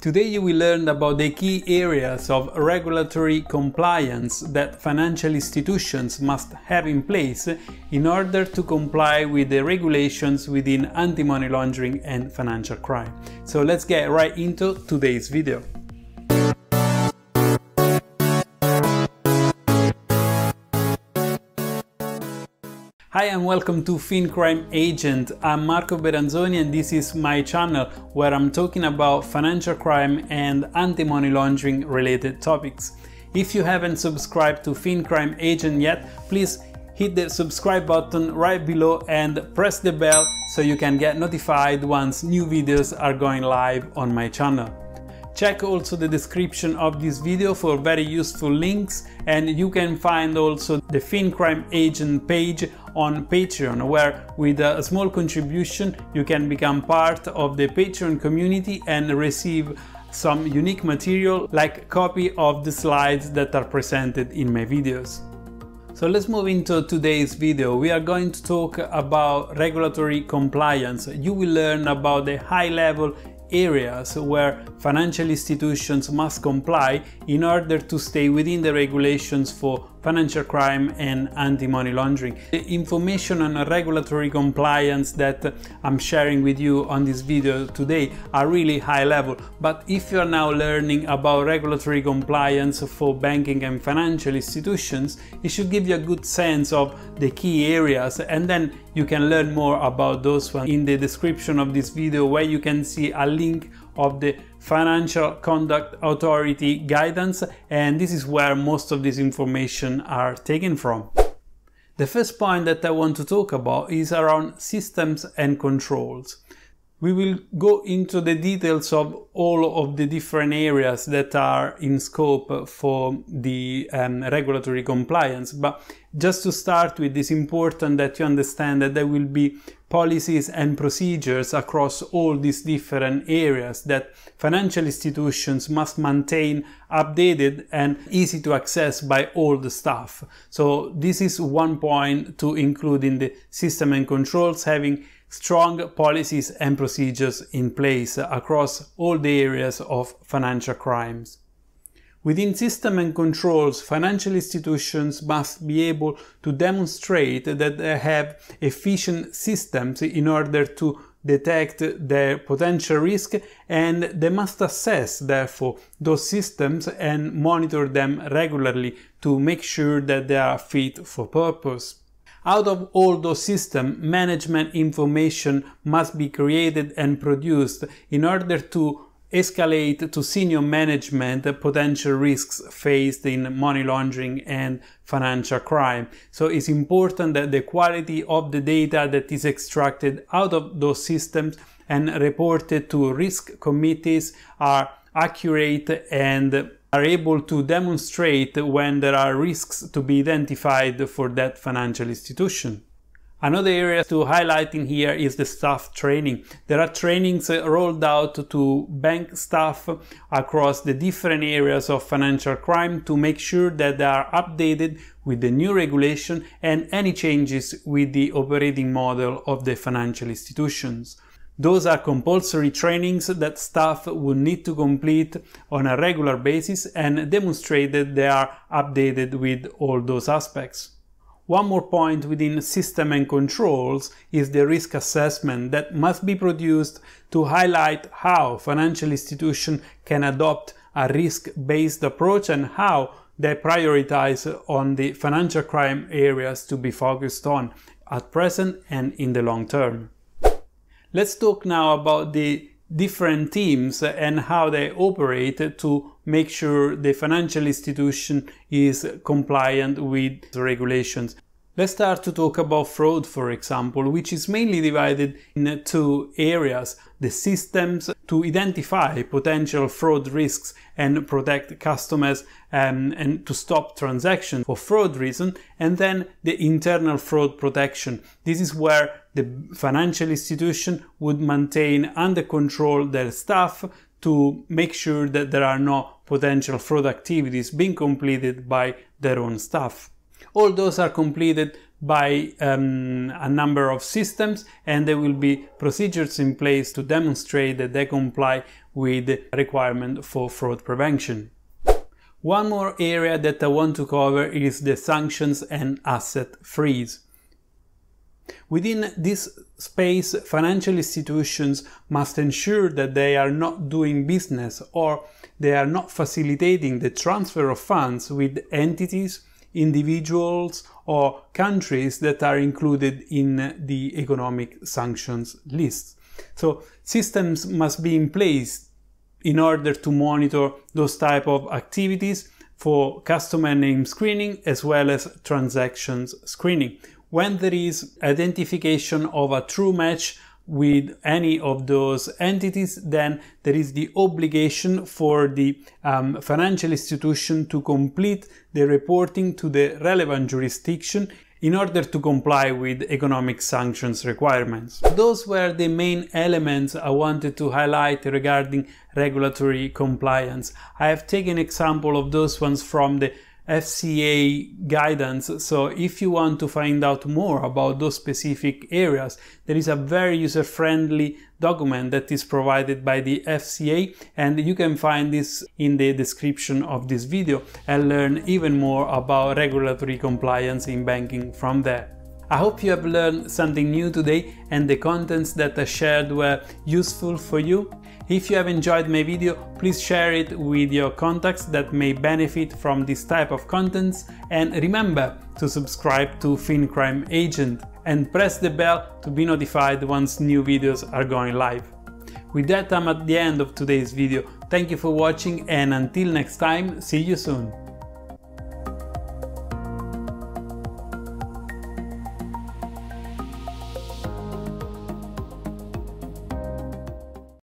Today you will learn about the key areas of regulatory compliance that financial institutions must have in place in order to comply with the regulations within anti-money laundering and financial crime. So let's get right into today's video. Hi and welcome to FinCrime Agent. I'm Marco Beranzoni and this is my channel where I'm talking about financial crime and anti-money laundering related topics. If you haven't subscribed to FinCrime Agent yet, please hit the subscribe button right below and press the bell so you can get notified once new videos are going live on my channel. Check also the description of this video for very useful links and you can find also the FinCrime Agent page on Patreon where with a small contribution you can become part of the Patreon community and receive some unique material like copy of the slides that are presented in my videos. So let's move into today's video. We are going to talk about regulatory compliance. You will learn about the high level areas where financial institutions must comply in order to stay within the regulations for financial crime and anti-money laundering. The information on regulatory compliance that I'm sharing with you on this video today are really high level, but if you're now learning about regulatory compliance for banking and financial institutions, it should give you a good sense of the key areas and then you can learn more about those ones in the description of this video where you can see a link of the Financial Conduct Authority guidance and this is where most of this information are taken from. The first point that I want to talk about is around systems and controls. We will go into the details of all of the different areas that are in scope for the um, regulatory compliance. But just to start with, it's important that you understand that there will be policies and procedures across all these different areas that financial institutions must maintain updated and easy to access by all the staff. So this is one point to include in the system and controls having strong policies and procedures in place across all the areas of financial crimes. Within system and controls, financial institutions must be able to demonstrate that they have efficient systems in order to detect their potential risk and they must assess therefore those systems and monitor them regularly to make sure that they are fit for purpose. Out of all those systems, management information must be created and produced in order to escalate to senior management the potential risks faced in money laundering and financial crime. So it's important that the quality of the data that is extracted out of those systems and reported to risk committees are accurate and are able to demonstrate when there are risks to be identified for that financial institution. Another area to highlight in here is the staff training. There are trainings uh, rolled out to bank staff across the different areas of financial crime to make sure that they are updated with the new regulation and any changes with the operating model of the financial institutions. Those are compulsory trainings that staff will need to complete on a regular basis and demonstrate that they are updated with all those aspects. One more point within system and controls is the risk assessment that must be produced to highlight how financial institutions can adopt a risk-based approach and how they prioritize on the financial crime areas to be focused on at present and in the long term. Let's talk now about the different teams and how they operate to make sure the financial institution is compliant with the regulations. Let's start to talk about fraud, for example, which is mainly divided in two areas. The systems to identify potential fraud risks and protect customers um, and to stop transactions for fraud reason, and then the internal fraud protection. This is where the financial institution would maintain under control their staff to make sure that there are no potential fraud activities being completed by their own staff. All those are completed by um, a number of systems and there will be procedures in place to demonstrate that they comply with the requirement for fraud prevention. One more area that I want to cover is the sanctions and asset freeze. Within this space, financial institutions must ensure that they are not doing business or they are not facilitating the transfer of funds with entities, individuals, or countries that are included in the economic sanctions list. So systems must be in place in order to monitor those type of activities for customer name screening as well as transactions screening. When there is identification of a true match with any of those entities, then there is the obligation for the um, financial institution to complete the reporting to the relevant jurisdiction in order to comply with economic sanctions requirements. Those were the main elements I wanted to highlight regarding regulatory compliance. I have taken example of those ones from the FCA guidance. So if you want to find out more about those specific areas, there is a very user-friendly document that is provided by the FCA and you can find this in the description of this video and learn even more about regulatory compliance in banking from there. I hope you have learned something new today and the contents that I shared were useful for you. If you have enjoyed my video, please share it with your contacts that may benefit from this type of contents and remember to subscribe to FinCrime Agent and press the bell to be notified once new videos are going live. With that I'm at the end of today's video. Thank you for watching and until next time, see you soon.